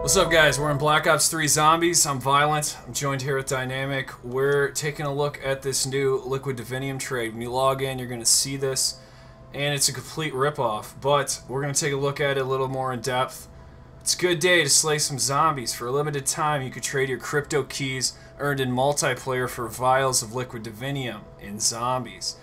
What's up, guys? We're in Black Ops 3 Zombies. I'm Viollent. I'm joined here with Dynamic. We're taking a look at this new Liquid Divinium trade. When you log in, you're going to see this, and it's a complete ripoff. But we're going to take a look at it a little more in depth. It's a good day to slay some zombies. For a limited time, you could trade your crypto keys earned in multiplayer for vials of Liquid Divinium in Zombies.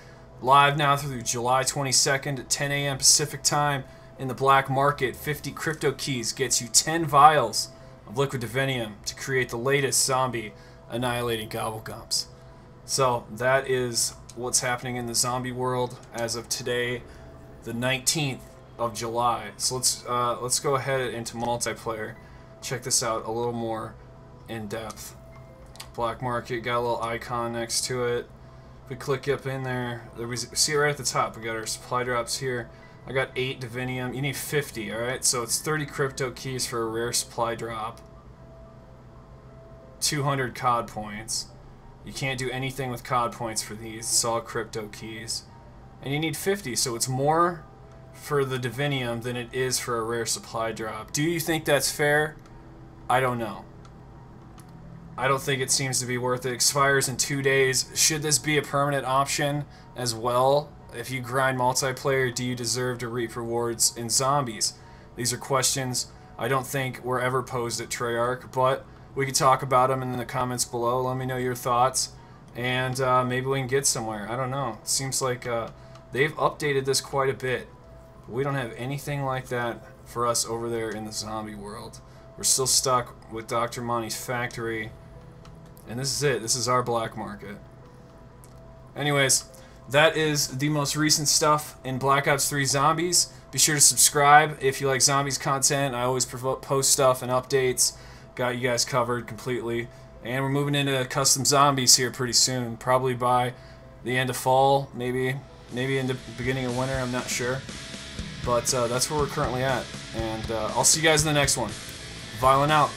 Live now through July 22nd at 10 a.m. Pacific Time in the black market, 50 crypto keys gets you 10 vials of liquid divinium to create the latest zombie annihilating gobblegums. So that is what's happening in the zombie world as of today, the 19th of July. So let's uh, let's go ahead into multiplayer. Check this out a little more in depth. Black market got a little icon next to it. If we click up in there, we see it right at the top. We got our supply drops here. I got 8 Divinium. You need 50, alright? So it's 30 crypto keys for a rare supply drop. 200 COD points. You can't do anything with COD points for these. It's all crypto keys. And you need 50, so it's more for the Divinium than it is for a rare supply drop. Do you think that's fair? I don't know. I don't think it seems to be worth it. Expires in two days. Should this be a permanent option as well? If you grind multiplayer, do you deserve to reap rewards in zombies? These are questions I don't think were ever posed at Treyarch, but we could talk about them in the comments below. Let me know your thoughts, and uh, maybe we can get somewhere. I don't know. It seems like uh, they've updated this quite a bit. We don't have anything like that for us over there in the zombie world. We're still stuck with Dr. Monty's factory, and this is it. This is our black market. Anyways, that is the most recent stuff in Black Ops 3 Zombies. Be sure to subscribe if you like zombies content. I always post stuff and updates. Got you guys covered completely. And we're moving into custom zombies here pretty soon. Probably by the end of fall, maybe maybe in the beginning of winter, I'm not sure. But uh, that's where we're currently at. And uh, I'll see you guys in the next one. Viollent out.